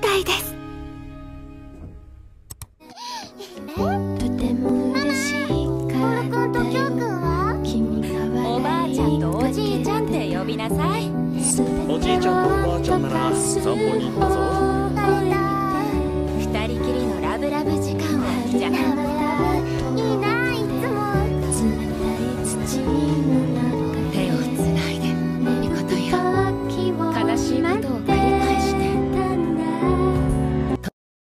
たいです。とても嬉しかったよ君がおばあちゃんとおじいちゃんって呼びなさい。おじいちゃんとおばあちゃんなら散歩に行ったぞ。